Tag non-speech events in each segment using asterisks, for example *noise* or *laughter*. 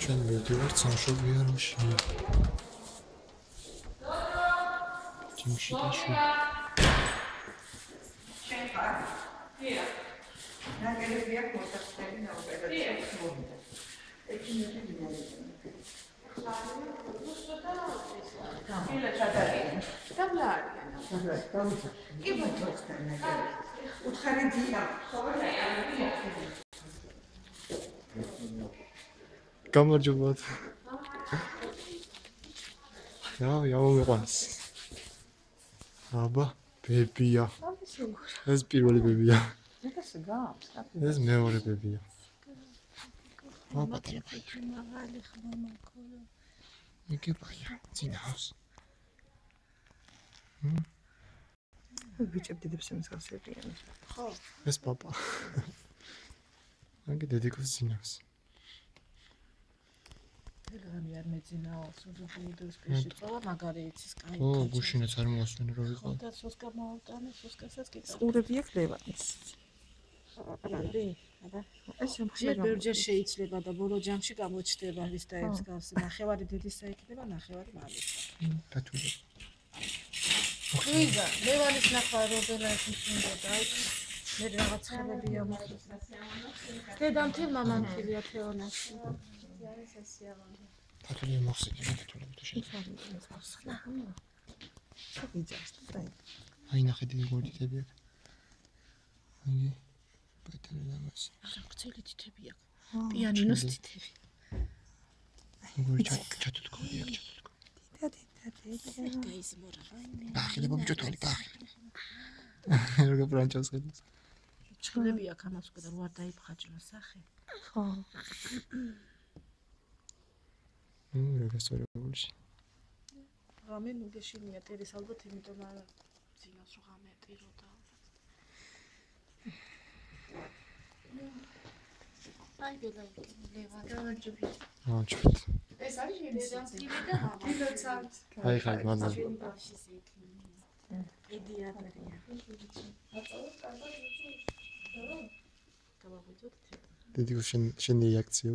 ჩვენ მივდივართ სამშობიაროში. ჯიმში და შუ. შენ ხარ? დია. ნაგელები აქვს ჩადარიან. დაბლა არიან. დაბლა, დაუცა. კი ნაგელები. უთხარი დია. ხო, რა, გამარჯობა. რა, იავმეყვანს. აბა, ბებია. ეს პირველი ბებია. ეს გავს. ეს მეორე ბებია. აბა, მაღალი ხმა მაქოლა. იგი ბაია, ძინავს. ბიჭები დიდებს მსგავსებიან. ხო. ეს პაპა. *laughs* აგი დედიკოს ძინავს. რამე არ მეძინაო, სულ ვიდეოს პეში წავა, მაგარი იცის კაი. ო, გუშინაც არ მოასვენ რო ვიყო. ხო, და სოს გამოვტანე, სოსკასაც კი. ყურები აქვს ლევანის. აბა, აბა. ეს ჯერ შემხება. ბევრჯერ შეიძლება და ბოლო ჯამში გამოჩნდება ის და ეს გასი. ნახევარი დედისა იქნება, ნახევარი მამისა. დათული. ხუიზა, ლევანის ნახვა რობელა ეს მithunდა და აი მე რაღაც ხებია მოხდეს. დედამთილ მამამთილია თეონაში. არის ეს სიამოვნე. დათული მოხსიკი დათული თუ შეიძლება. ვიძახს და აი ნახე დიდი გორდიტები აქ. აი პეტრე დამას. არა, გწელი თითები აქვს. პიანინოს თითები. გური ჩათუთკო იქ ჩათუთკო. დიდა დიდა დიდა. გაიზმორა რაიმე. დაახილება ბიჭო თვალი დაახილება. როგორ ბრანჩოს ხედავს. ჩხლები აქვს ამას უკვე და როარ დაიფხაჭნა სახე. ხო. სწორებული. რამე ნუ გეშინია ტერეს ალბათ იმიტომ არა ძინავს რომ ღამე ტირო და აი ბელა ლევა გამარჯობი აა ჩვით. ეს არის დედამთილი და მამა დილოცავთ აი ხარ მადლობა. ჩვენი ბავში ზექი პედიატრია გავაღვიძოთ დედიკო შენ შენი რეაქციო.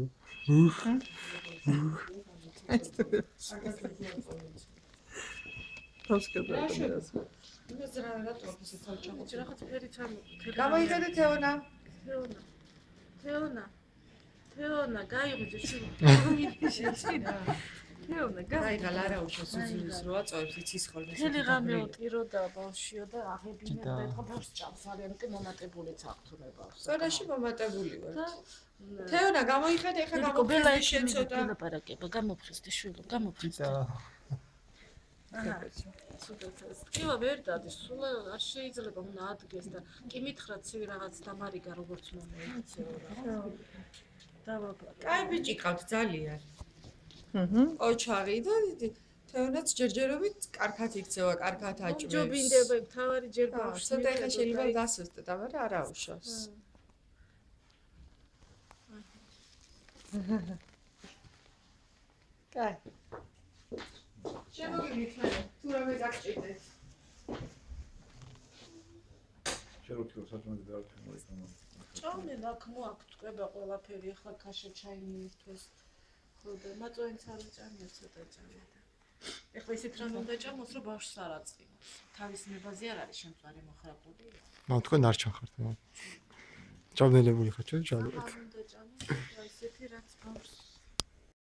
თავსკება ეს. იმას რა რატო ისე თავჭამო რაღაც ფერი ჩამო გამოიხედე თეონა. თეონა თეონა თეონა გაიღვიძე შენ შეჭირა თეონა აი გალარა უშო სუზულის როა წოებს იცის ხოლმე. თელი ღამე ოტირო და ბავშვიო და აღებინა და ბავშვს ჭამს არიან კი მომატებულიც აღთუნე ბავშვს სწორაში მომატებული ვარ. თეონა გამოიხედე ეხლა გამოფრინდი გამოფრინდი შეცოდა. ლაპარაკება გამოფრინდი შვილო გამოფრინდი აჰა კივა ვერ დადის სულ არ შეიძლება უნდა ადგეს და კი მითხრა ცივი რაღაც დამარიგა როგორც მომეცეო რა დავაპარაკე კაი ბიჭი ყავთ ძალიან. აჰა. ოჩაღი და თეონაც ჯერჯერობით კარგად იქცევა, კარგად აჭმევს. ჯობინდება თავარი ჯერ ბავშვს ცოტა ეხა შეიძლება დასუსტდა, მაგრამ არა უშავს. კაი. შემოგიგიქნე, თუ რამე გაგჭირდეს. შევუთხო საჭმელი და არ მოიქნა. ჭამე ნაკმო აქ წდება ყველაფერი ახლა ქაშა ჩაინისთვის და მაწოენც არ ჭამია ცოტა ჭამე და ეხლა ისეთ რამ უნდა ჭამოს რომ ბავშვს არ აწინოს თავის ნებაზე არ არის შემწარი მოხრაკული ნუ თქვენ არ ჩახართ. ჭამნელებული ხარ ჩვენ არ ჩავდეთ. უნდა ჭამოს რა ისეთი რაც ბავშვს